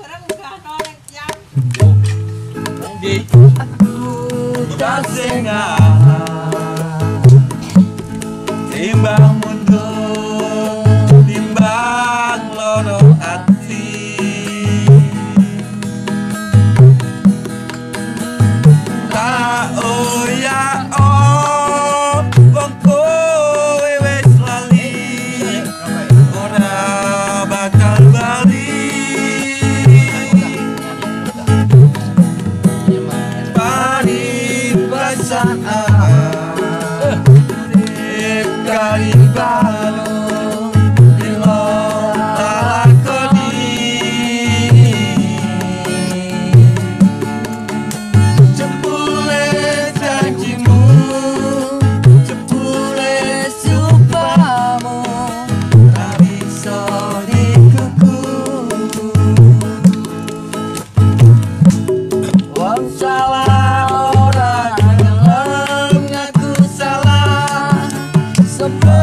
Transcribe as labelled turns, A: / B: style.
A: barang gak nolak yang
B: Di Kasengah Ah, ah, ah, ah, some